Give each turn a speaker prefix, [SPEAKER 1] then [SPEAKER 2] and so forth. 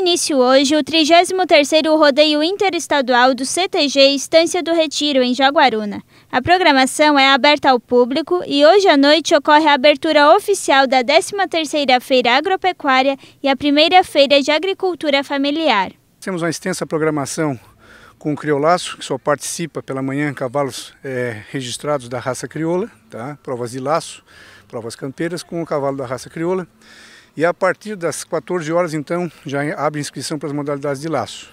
[SPEAKER 1] início hoje o 33º Rodeio Interestadual do CTG Estância do Retiro, em Jaguaruna. A programação é aberta ao público e hoje à noite ocorre a abertura oficial da 13ª Feira Agropecuária e a primeira Feira de Agricultura Familiar.
[SPEAKER 2] Temos uma extensa programação com o criolaço, que só participa pela manhã cavalos é, registrados da raça crioula, tá? provas de laço, provas campeiras com o cavalo da raça crioula. E a partir das 14 horas, então, já abre inscrição para as modalidades de laço.